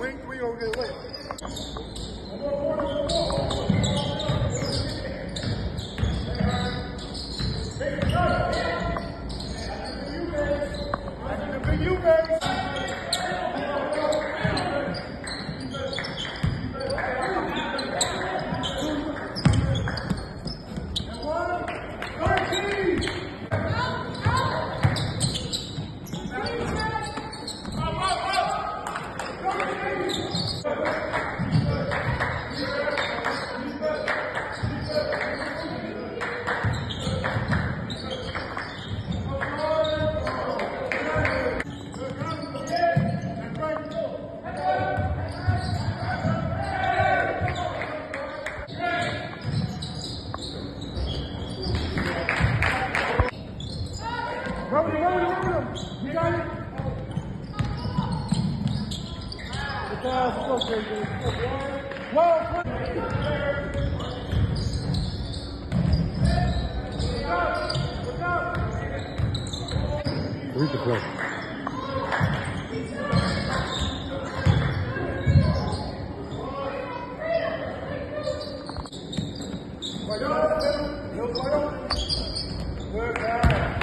wing three over there left. Back in the big U, baby. Load got it. Good job.